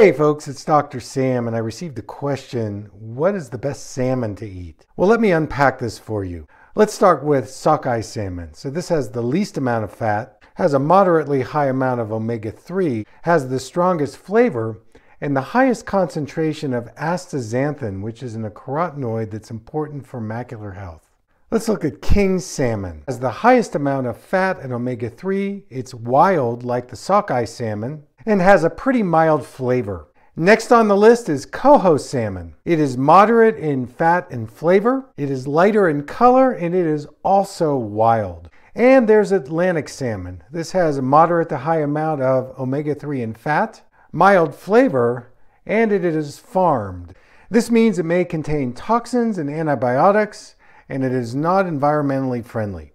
Hey folks, it's Dr. Sam, and I received a question What is the best salmon to eat? Well, let me unpack this for you. Let's start with sockeye salmon. So, this has the least amount of fat, has a moderately high amount of omega 3, has the strongest flavor, and the highest concentration of astaxanthin, which is an carotenoid that's important for macular health. Let's look at king salmon. It has the highest amount of fat and omega 3. It's wild like the sockeye salmon and has a pretty mild flavor. Next on the list is coho salmon. It is moderate in fat and flavor, it is lighter in color, and it is also wild. And there's Atlantic salmon. This has a moderate to high amount of omega 3 in fat, mild flavor, and it is farmed. This means it may contain toxins and antibiotics, and it is not environmentally friendly.